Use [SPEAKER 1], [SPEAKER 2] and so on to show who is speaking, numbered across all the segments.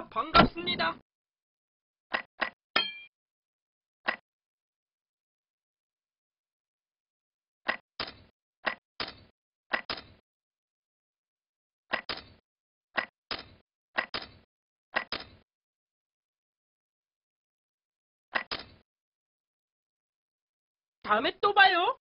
[SPEAKER 1] 아, 반갑습니다. 다음에 또 봐요.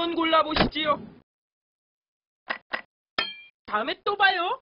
[SPEAKER 1] 한번 골라보시지요. 다음에 또 봐요.